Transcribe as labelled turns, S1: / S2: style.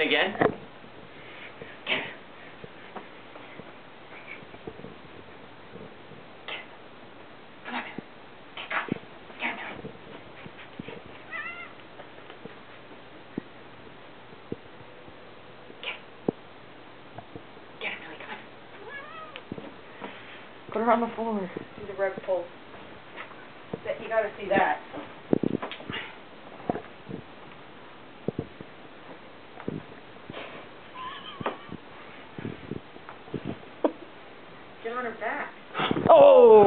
S1: happen again.
S2: Put her on the floor.
S3: See the red pole. You gotta see that. Get on her back. Oh!